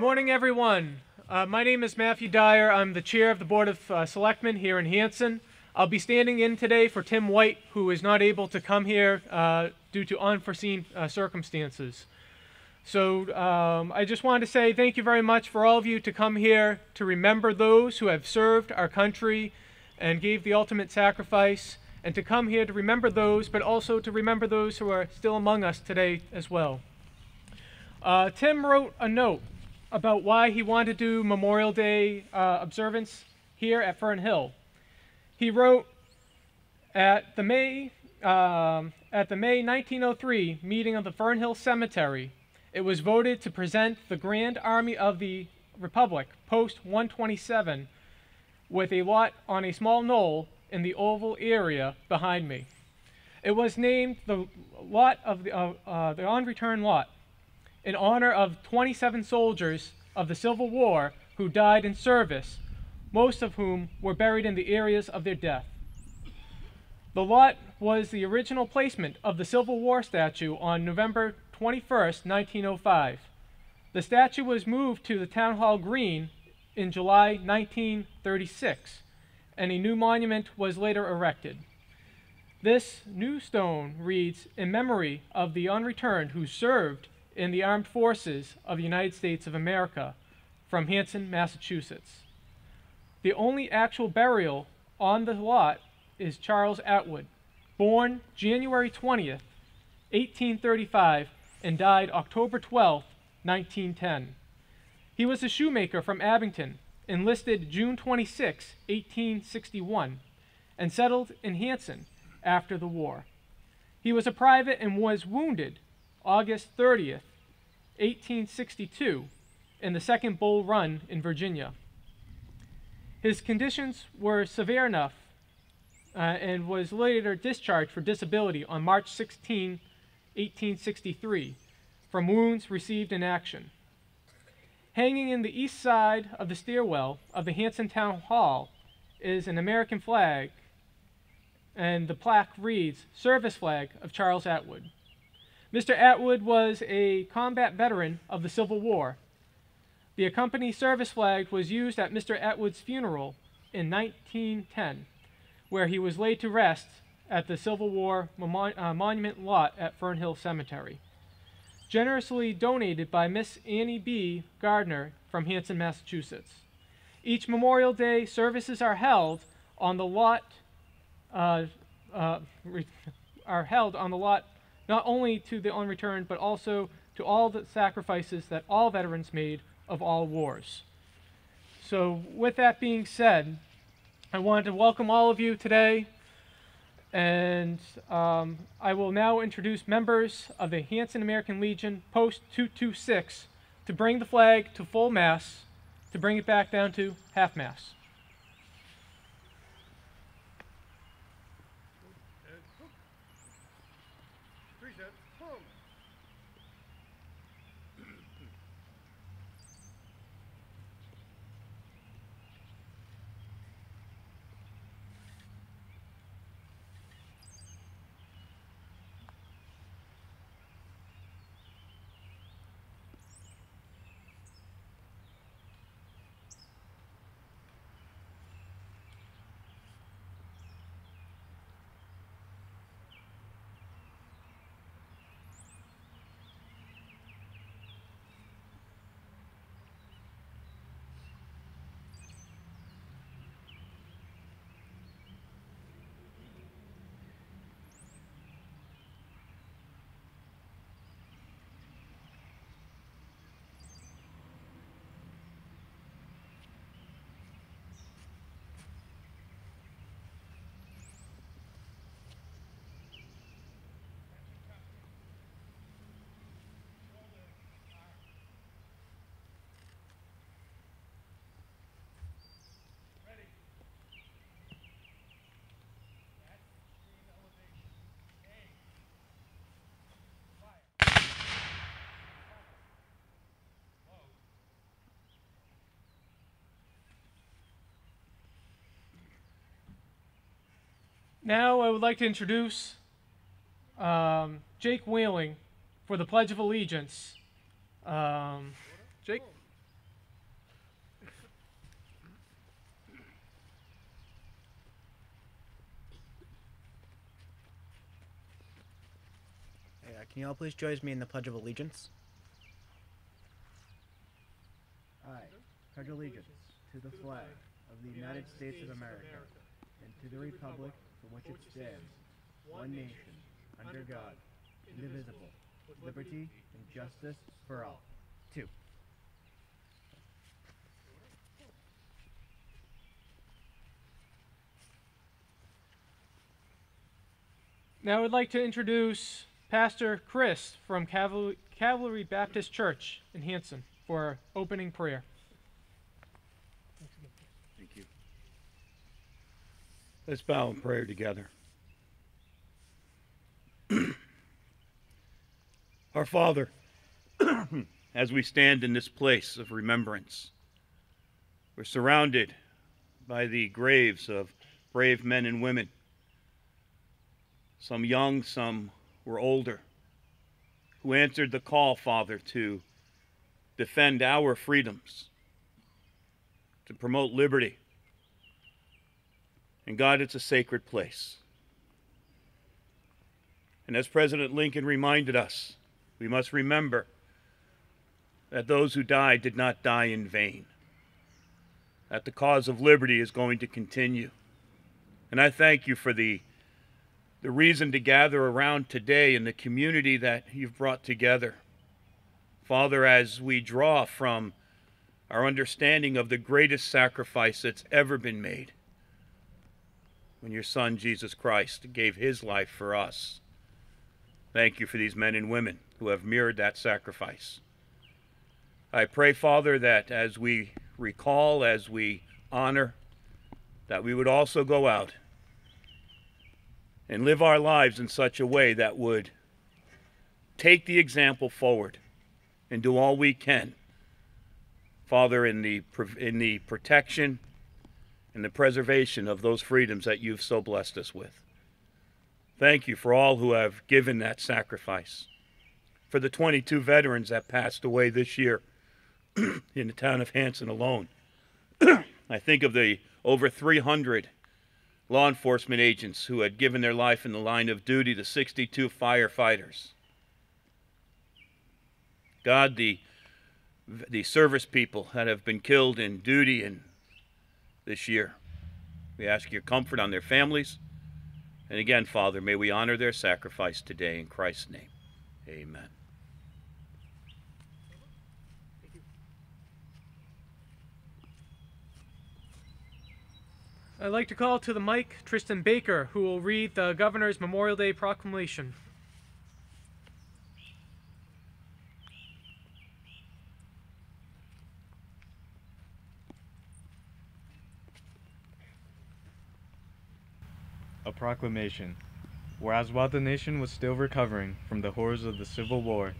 Good morning, everyone. Uh, my name is Matthew Dyer. I'm the chair of the Board of uh, Selectmen here in Hanson. I'll be standing in today for Tim White, who is not able to come here uh, due to unforeseen uh, circumstances. So um, I just wanted to say thank you very much for all of you to come here to remember those who have served our country and gave the ultimate sacrifice, and to come here to remember those, but also to remember those who are still among us today as well. Uh, Tim wrote a note about why he wanted to do Memorial Day uh, observance here at Fern Hill. He wrote at the May um, at the May 1903 meeting of the Fern Hill Cemetery. It was voted to present the Grand Army of the Republic, Post 127, with a lot on a small knoll in the oval area behind me. It was named the lot of the, uh, uh, the on-return lot in honor of 27 soldiers of the Civil War who died in service, most of whom were buried in the areas of their death. The lot was the original placement of the Civil War statue on November 21, 1905. The statue was moved to the Town Hall Green in July 1936, and a new monument was later erected. This new stone reads, In memory of the unreturned who served in the armed forces of the United States of America from Hanson, Massachusetts. The only actual burial on the lot is Charles Atwood, born January 20th, 1835, and died October 12, 1910. He was a shoemaker from Abington, enlisted June 26, 1861, and settled in Hanson after the war. He was a private and was wounded August 30th, 1862, in the Second Bull Run in Virginia. His conditions were severe enough uh, and was later discharged for disability on March 16, 1863, from wounds received in action. Hanging in the east side of the stairwell of the Hanson Town Hall is an American flag, and the plaque reads, Service Flag of Charles Atwood. Mr. Atwood was a combat veteran of the Civil War. The accompanying service flag was used at Mr. Atwood's funeral in 1910, where he was laid to rest at the Civil War Mon uh, Monument Lot at Fern Hill Cemetery. Generously donated by Miss Annie B. Gardner from Hanson, Massachusetts. Each Memorial Day services are held on the lot uh, uh, are held on the lot not only to the unreturned, but also to all the sacrifices that all veterans made of all wars. So, with that being said, I wanted to welcome all of you today, and um, I will now introduce members of the Hanson American Legion Post 226 to bring the flag to full mass, to bring it back down to half mass. room. Now I would like to introduce um, Jake Whaling for the Pledge of Allegiance. Um, Jake? Hey, uh, can you all please join me in the Pledge of Allegiance? I pledge allegiance to the flag of the United States of America and to the republic for which it stands, one nation, under God, indivisible, with liberty and justice for all. Two. Now I'd like to introduce Pastor Chris from Calvary, Calvary Baptist Church in Hanson for our opening prayer. Thank you. Let's bow in prayer together. Our Father, as we stand in this place of remembrance, we're surrounded by the graves of brave men and women, some young, some were older, who answered the call, Father, to defend our freedoms, to promote liberty. And God, it's a sacred place. And as President Lincoln reminded us, we must remember that those who died did not die in vain, that the cause of liberty is going to continue. And I thank you for the, the reason to gather around today and the community that you've brought together. Father, as we draw from our understanding of the greatest sacrifice that's ever been made when your Son, Jesus Christ, gave his life for us. Thank you for these men and women who have mirrored that sacrifice. I pray, Father, that as we recall, as we honor, that we would also go out and live our lives in such a way that would take the example forward and do all we can, Father, in the, in the protection and the preservation of those freedoms that you've so blessed us with. Thank you for all who have given that sacrifice. For the 22 veterans that passed away this year in the town of Hanson alone. I think of the over 300 law enforcement agents who had given their life in the line of duty, the 62 firefighters. God, the, the service people that have been killed in duty in this year. We ask your comfort on their families. And again, Father, may we honor their sacrifice today in Christ's name. Amen. I'd like to call to the mic Tristan Baker, who will read the Governor's Memorial Day proclamation. A proclamation. Whereas while the nation was still recovering from the horrors of the Civil War,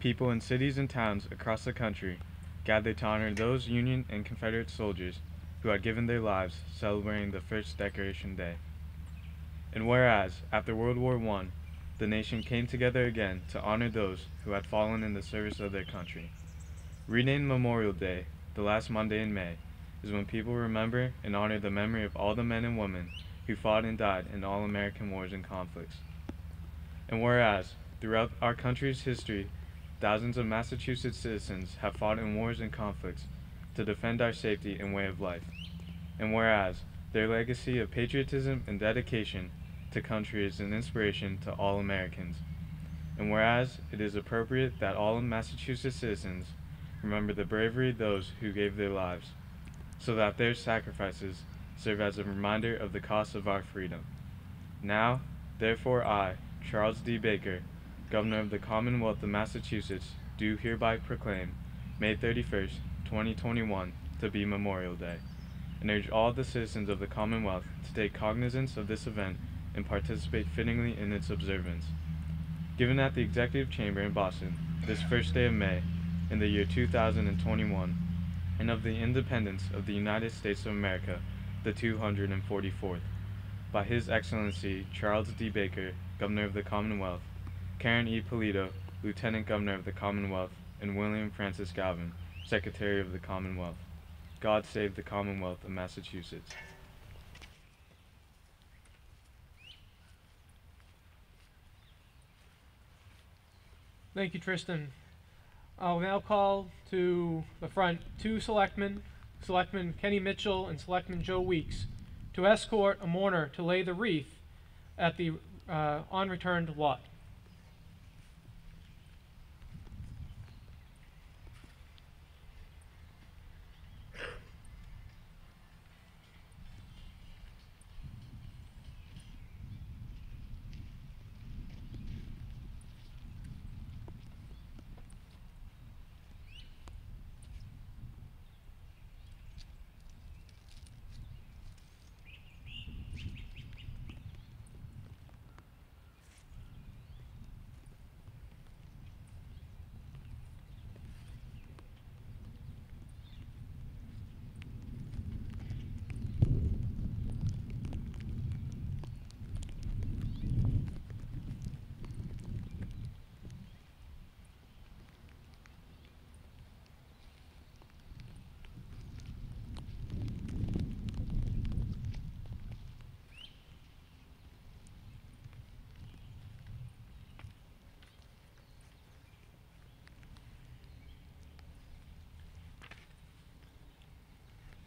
people in cities and towns across the country gathered to honor those Union and Confederate soldiers who had given their lives celebrating the first Decoration Day. And whereas, after World War I, the nation came together again to honor those who had fallen in the service of their country. Renamed Memorial Day, the last Monday in May, is when people remember and honor the memory of all the men and women who fought and died in all American wars and conflicts. And whereas, throughout our country's history, thousands of Massachusetts citizens have fought in wars and conflicts to defend our safety and way of life. And whereas, their legacy of patriotism and dedication to country is an inspiration to all Americans. And whereas, it is appropriate that all Massachusetts citizens remember the bravery of those who gave their lives, so that their sacrifices serve as a reminder of the cost of our freedom. Now, therefore, I, Charles D. Baker, Governor of the Commonwealth of Massachusetts, do hereby proclaim May 31st, 2021 to be Memorial Day, and urge all the citizens of the Commonwealth to take cognizance of this event and participate fittingly in its observance. Given at the Executive Chamber in Boston this first day of May in the year 2021, and of the independence of the United States of America, the 244th, by His Excellency Charles D. Baker, Governor of the Commonwealth, Karen E. Polito, Lieutenant Governor of the Commonwealth, and William Francis Galvin, Secretary of the Commonwealth. God save the Commonwealth of Massachusetts. Thank you, Tristan. I'll now call to the front two selectmen, Selectman Kenny Mitchell and Selectman Joe Weeks, to escort a mourner to lay the wreath at the uh, unreturned lot.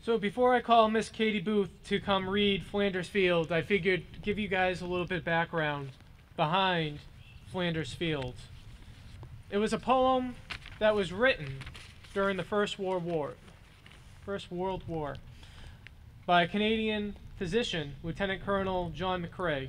So before I call Miss Katie Booth to come read Flanders Field, I figured give you guys a little bit background behind Flanders Field. It was a poem that was written during the First World War, First World War, by a Canadian physician, Lieutenant Colonel John McCrae.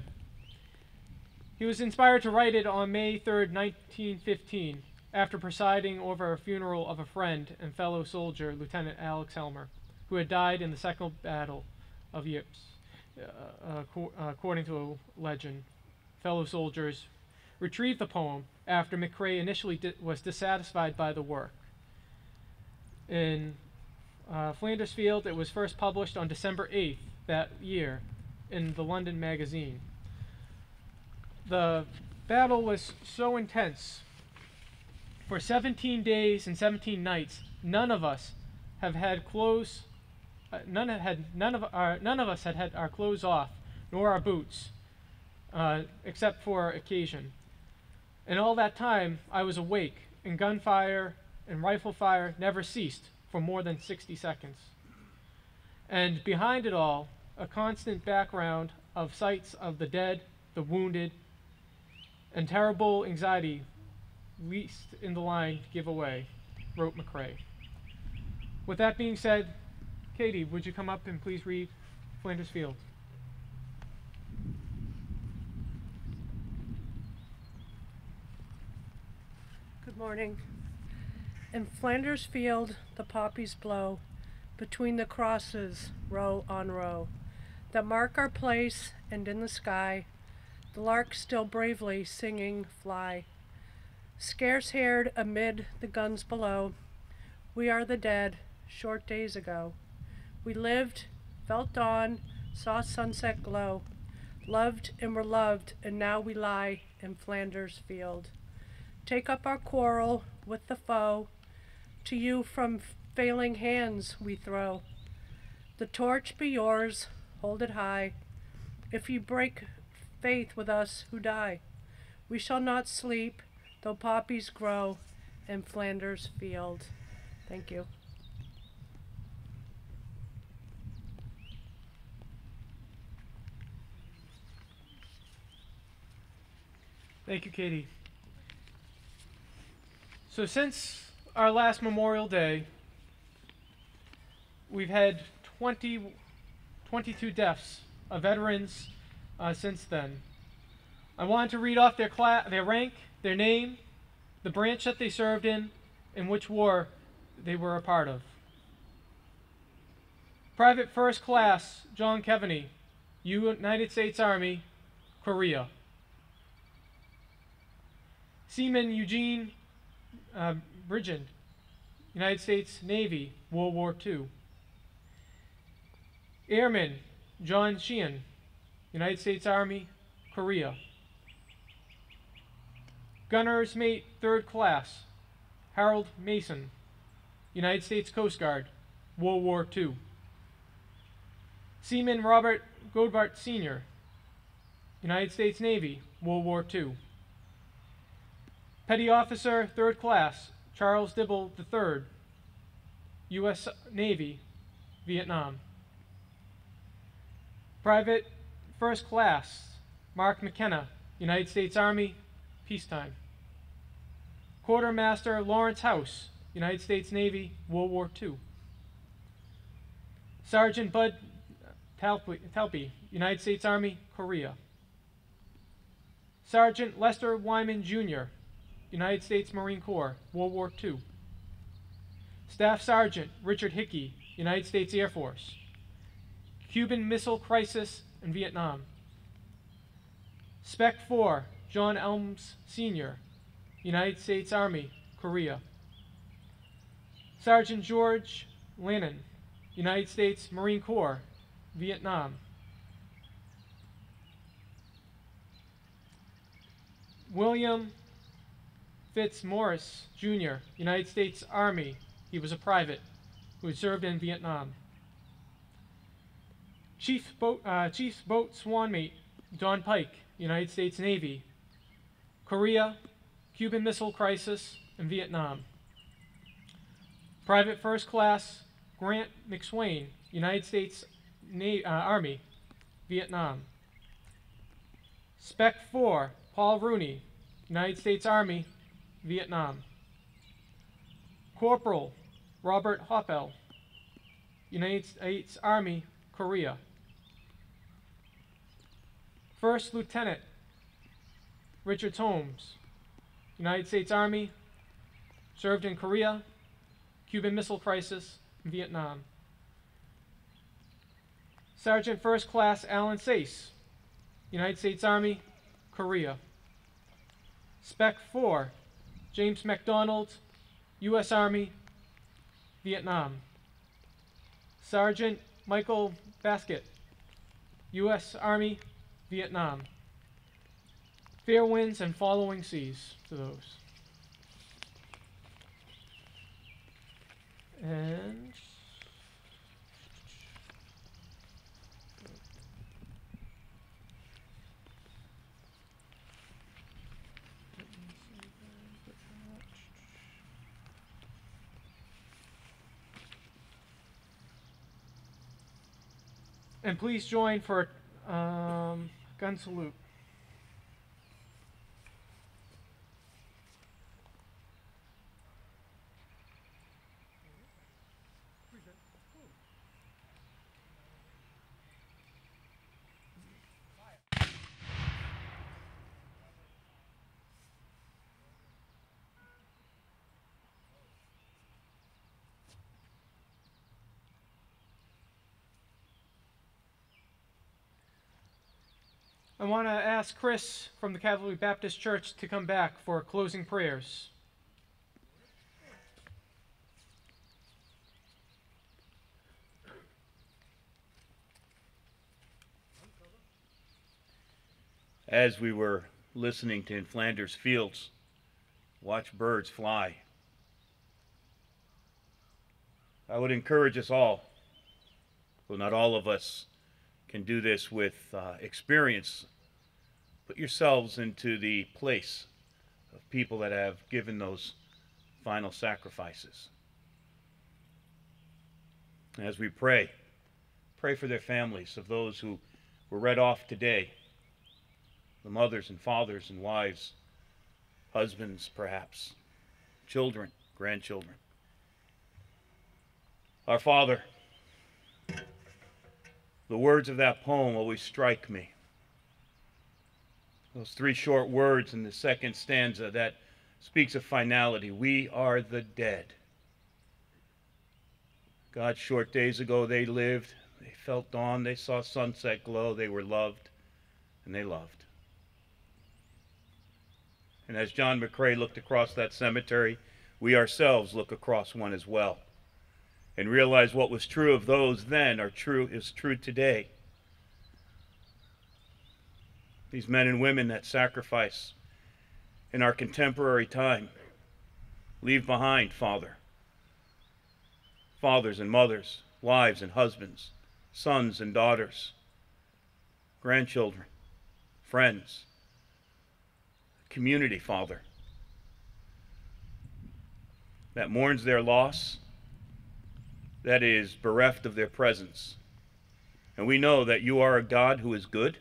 He was inspired to write it on May 3rd, 1915, after presiding over a funeral of a friend and fellow soldier, Lieutenant Alex Helmer who had died in the Second Battle of Ypres. Uh, uh, according to a legend, fellow soldiers retrieved the poem after McCrae initially di- was dissatisfied by the work. In uh, Flanders Field, it was first published on December 8th that year in the London Magazine. The battle was so intense. For 17 days and 17 nights, none of us have had close uh, none had none of our none of us had had our clothes off, nor our boots, uh, except for occasion. And all that time I was awake, and gunfire and rifle fire never ceased for more than 60 seconds. And behind it all, a constant background of sights of the dead, the wounded, and terrible anxiety least in the line to give away, wrote McCrae. With that being said, Katie, would you come up and please read Flanders Field? Good morning. In Flanders Field, the poppies blow between the crosses, row on row, that mark our place, and in the sky, the larks still bravely singing fly. Scarce haired amid the guns below, we are the dead, short days ago. We lived, felt dawn, saw sunset glow, loved and were loved, and now we lie in Flanders Field. Take up our quarrel with the foe, to you from failing hands we throw. The torch be yours, hold it high. If you break faith with us who die, we shall not sleep, though poppies grow in Flanders Field. Thank you. Thank you, Katie. So, since our last Memorial Day, we've had 20, 22 deaths of veterans uh, since then. I wanted to read off their, their rank, their name, the branch that they served in, and which war they were a part of. Private First Class John Keaveney, United States Army, Korea. Seaman Eugene uh, Brigand, United States Navy, World War II. Airman John Sheehan, United States Army, Korea. Gunner's Mate Third Class, Harold Mason, United States Coast Guard, World War II. Seaman Robert Godbart Sr., United States Navy, World War II. Petty Officer, Third Class, Charles Dibble III, U.S. Navy, Vietnam. Private First Class, Mark McKenna, United States Army, peacetime. Quartermaster Lawrence House, United States Navy, World War II. Sergeant Bud Talpe, United States Army, Korea. Sergeant Lester Wyman Jr., United States Marine Corps, World War II. Staff Sergeant Richard Hickey, United States Air Force. Cuban Missile Crisis in Vietnam. Spec 4, John Elms Sr., United States Army, Korea. Sergeant George Lannon, United States Marine Corps, Vietnam. William Fitzmaurice Jr., United States Army. He was a private who served in Vietnam. Chief Boat, uh, Chief Boat Swan Mate Don Pike, United States Navy. Korea, Cuban Missile Crisis, and Vietnam. Private First Class Grant McSwain, United States Na- uh, Army, Vietnam. Spec 4, Paul Rooney, United States Army, Vietnam. Corporal Robert Hoppel, United States Army, Korea. First Lieutenant Richard Holmes, United States Army, served in Korea, Cuban Missile Crisis, Vietnam. Sergeant First Class Alan Sace, United States Army, Korea. Spec 4, James McDonald, U.S. Army, Vietnam. Sergeant Michael Basket, U.S. Army, Vietnam. Fair winds and following seas to those. And and please join for um, gun salute. I want to ask Chris from the Calvary Baptist Church to come back for closing prayers. As we were listening to In Flanders Fields, watch birds fly. I would encourage us all, well, not all of us can do this with uh, experience. Put yourselves into the place of people that have given those final sacrifices. As we pray, pray for their families, of those who were read off today the mothers and fathers and wives, husbands, perhaps, children, grandchildren. Our Father, the words of that poem always strike me. Those three short words in the second stanza that speaks of finality. We are the dead. God, short days ago they lived, they felt dawn, they saw sunset glow, they were loved, and they loved. And as John McCrae looked across that cemetery, we ourselves look across one as well and realize what was true of those then are true is true today. These men and women that sacrifice in our contemporary time leave behind father, fathers and mothers, wives and husbands, sons and daughters, grandchildren, friends, community, Father. that mourns their loss, that is bereft of their presence. And we know that you are a God who is good.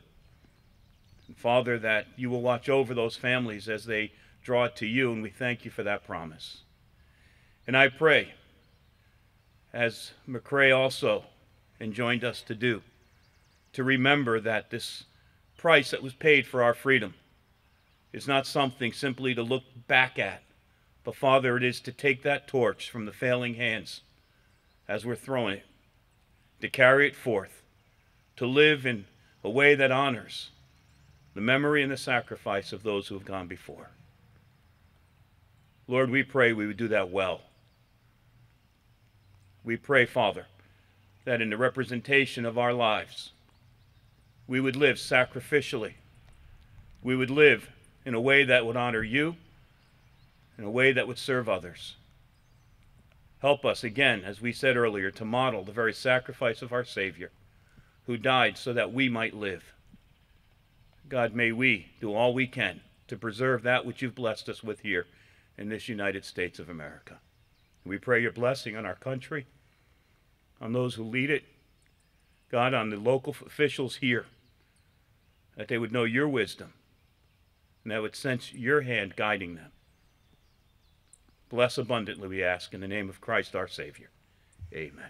And Father, that you will watch over those families as they draw to you, and we thank you for that promise. And I pray, as McCrae also enjoined us to do, to remember that this price that was paid for our freedom is not something simply to look back at, but Father, it is to take that torch from the failing hands as we're throwing it, to carry it forth, to live in a way that honors the memory and the sacrifice of those who have gone before. Lord, we pray we would do that well. We pray, Father, that in the representation of our lives, we would live sacrificially. We would live in a way that would honor you, in a way that would serve others. Help us, again, as we said earlier, to model the very sacrifice of our Savior, who died so that we might live. God, may we do all we can to preserve that which you've blessed us with here in this United States of America. We pray your blessing on our country, on those who lead it, God, on the local officials here, that they would know your wisdom and that would sense your hand guiding them. Bless abundantly, we ask, in the name of Christ our Savior. Amen.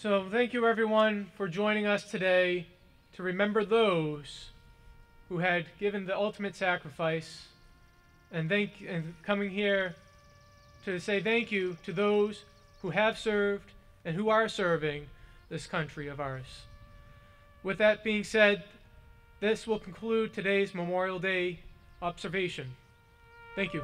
So, thank you everyone for joining us today to remember those who had given the ultimate sacrifice and thank and coming here to say thank you to those who have served and who are serving this country of ours. With that being said, this will conclude today's Memorial Day observation. Thank you.